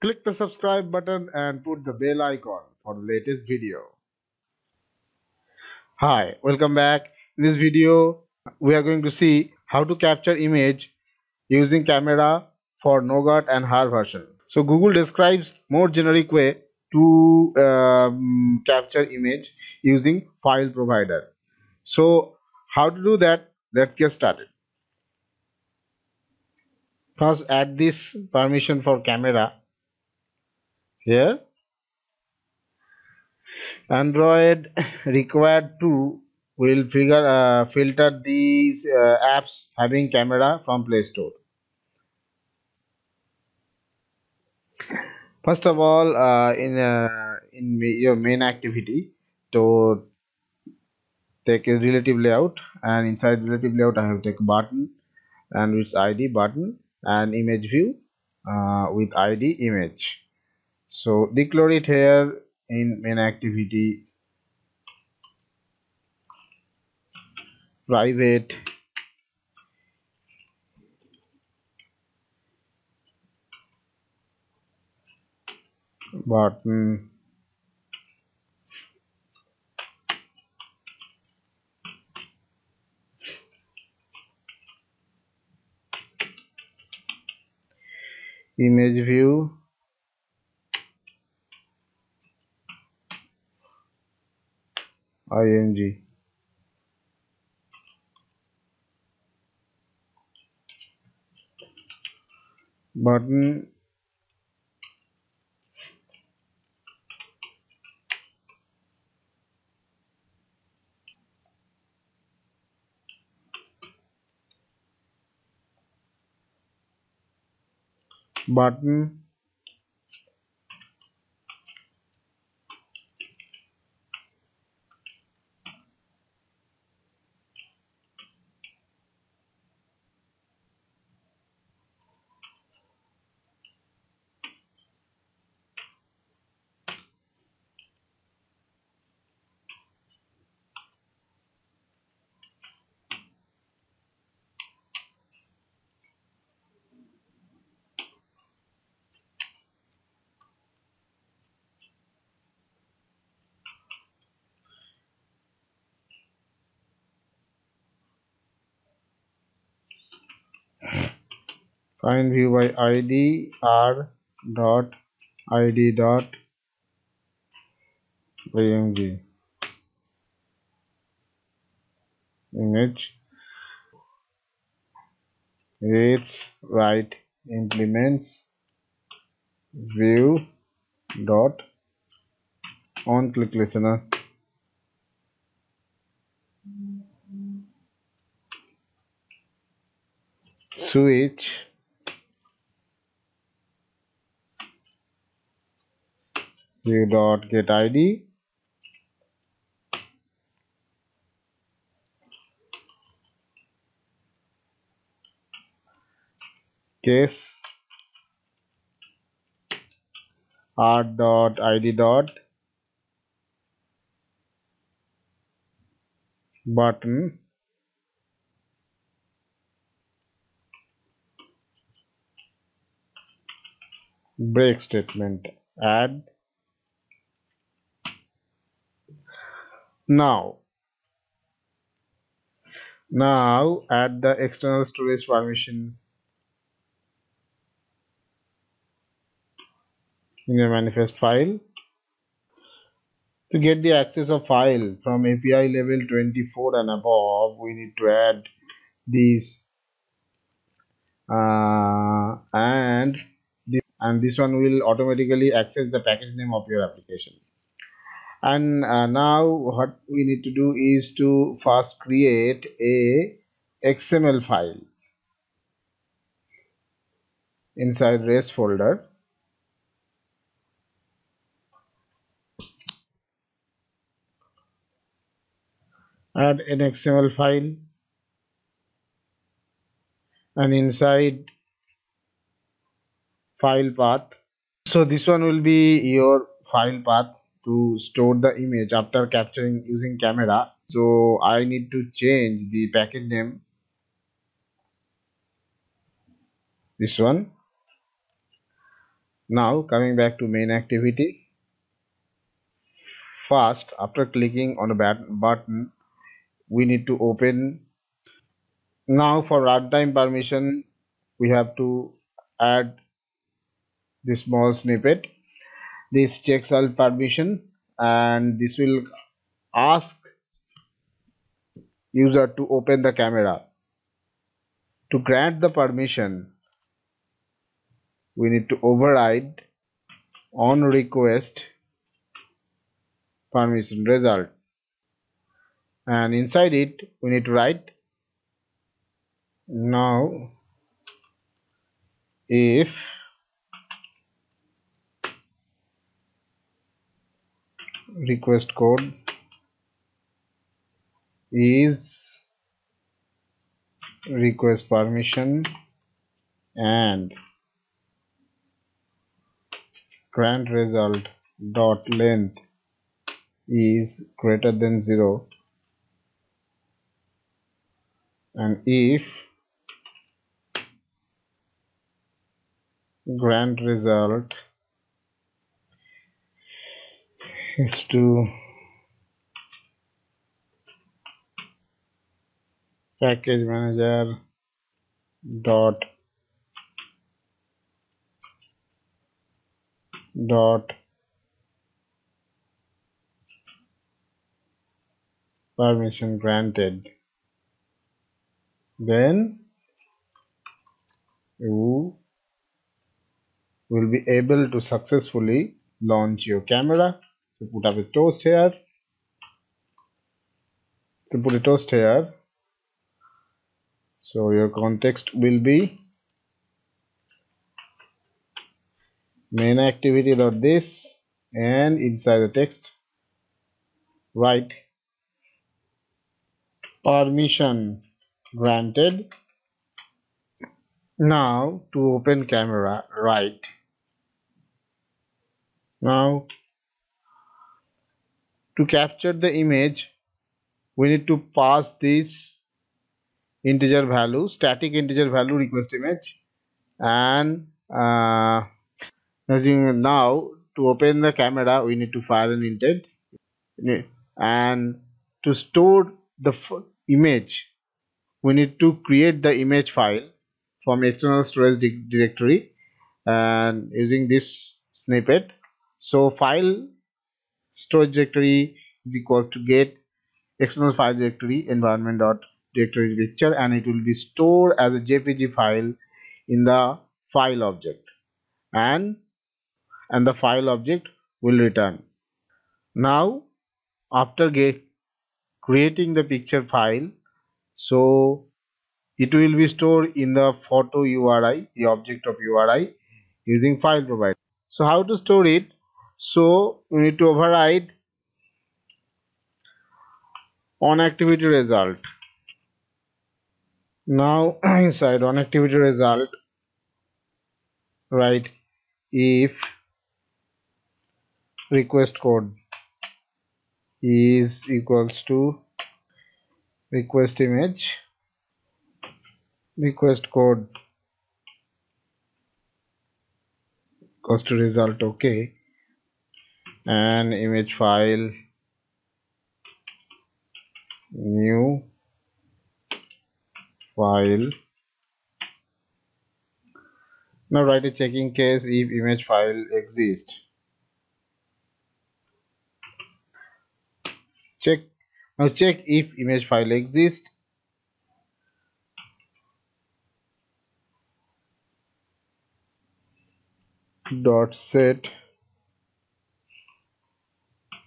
Click the subscribe button and put the bell icon for the latest video. Hi, welcome back. In this video, we are going to see how to capture image using camera for Nougat and HAR version. So Google describes more generic way to um, capture image using file provider. So how to do that? Let's get started. First add this permission for camera here Android required to will figure uh, filter these uh, apps having camera from Play Store. First of all, uh, in uh, in your main activity, to take a relative layout, and inside relative layout, I have take button and its ID button and image view uh, with ID image. So declare it here in main activity. Private. Button image view img button button find view by id r dot id dot img image. Reads write implements view dot on click listener. Switch dot get id case. R dot id dot. Button. Break statement. Add now. Now add the external storage permission in your manifest file to get the access of file from API level 24 and above. We need to add these uh, and this, and this one will automatically access the package name of your application and uh, now what we need to do is to first create a xml file inside res folder. Add an xml file. And inside file path. So this one will be your file path to store the image after capturing using camera. So I need to change the package name. This one. Now coming back to main activity. First after clicking on a button we need to open. Now for runtime permission we have to add this small snippet this checks all permission and this will ask user to open the camera. To grant the permission we need to override on request permission result. And inside it we need to write now if request code is request permission and grant result dot length is greater than 0 and if grant result is to package manager dot dot permission granted. Then you will be able to successfully launch your camera put up a toast here. So put a toast here. So your context will be main activity dot this and inside the text write permission granted. Now to open camera write now to capture the image we need to pass this integer value static integer value request image. And uh, now to open the camera we need to file an intent. And to store the image we need to create the image file from external storage di directory. And using this snippet so file storage directory is equals to get external file directory environment dot directory picture and it will be stored as a jpg file in the file object. And and the file object will return. Now after get creating the picture file so it will be stored in the photo URI the object of URI using file provider. So how to store it so we need to override on activity result. Now inside on activity result write if request code is equals to request image request code equals to result okay and image file new file. Now write a checking case if image file exists. Check now check if image file exists. Dot set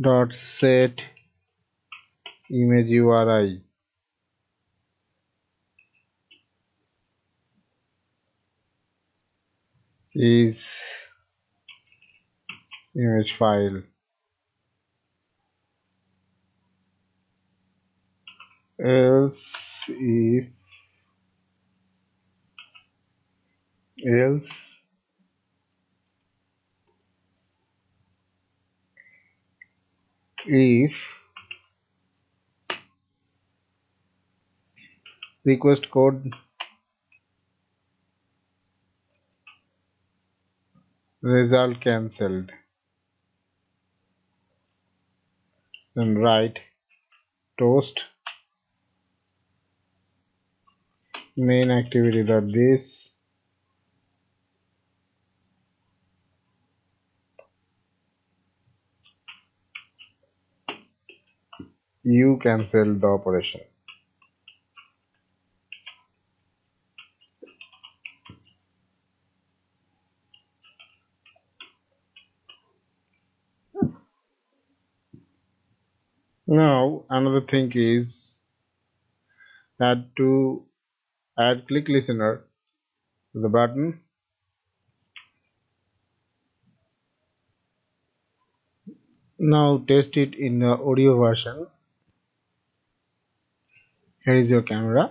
dot set image URI is image file. Else if else if request code result cancelled then write toast main activity that this you cancel the operation. Now another thing is that to add click listener to the button now test it in the audio version here is your camera